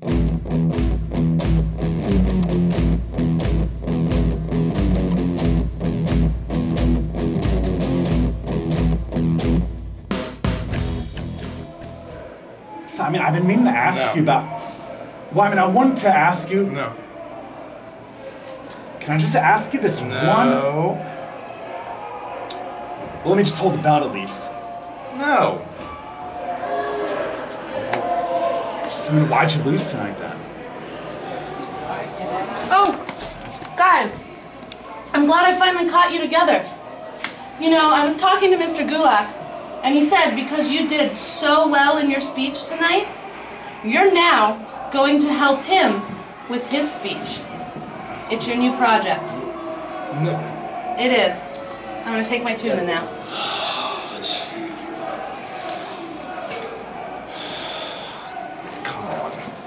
So, I mean, I've been meaning to ask No. you about. Well, I mean, I want to ask you. No. Can I just ask you this one? No. Well, let me just hold the belt at least. No. So, I mean, why'd you lose tonight then? Oh, guys, I'm glad I finally caught you together. You know, I was talking to Mr. Gulak, and he said because you did so well in your speech tonight, you're now going to help him with his speech. It's your new project. No. It is. I'm gonna take my tuna now. Come on.